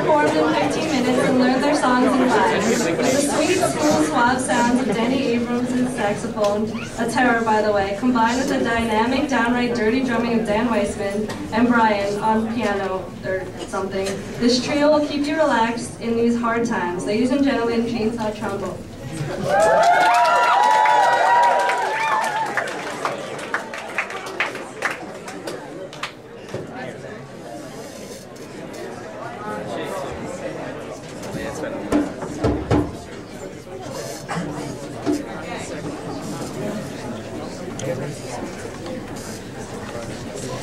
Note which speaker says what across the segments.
Speaker 1: performed in 15 minutes and learned their songs in five. With the sweet, smooth, suave sounds of Danny Abrams' saxophone, a terror by the way, combined with the dynamic, downright dirty drumming of Dan Weissman and Brian on piano or something, this trio will keep you relaxed in these hard times. Ladies and gentlemen, Chainsaw Trombone.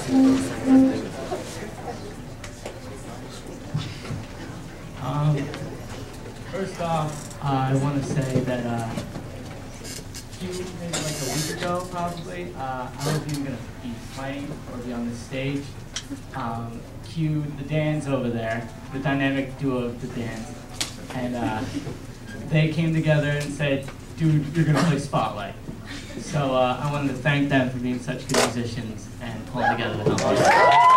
Speaker 2: Um, first off, uh, I want to say that uh, few, maybe like a week ago, probably, uh, I was even going to be playing or be on the stage. Um, cue the Dans over there, the dynamic duo of the Dans, and uh, they came together and said, "Dude, you're going to play Spotlight." So uh, I wanted to thank them for being such good musicians and pulling together the help.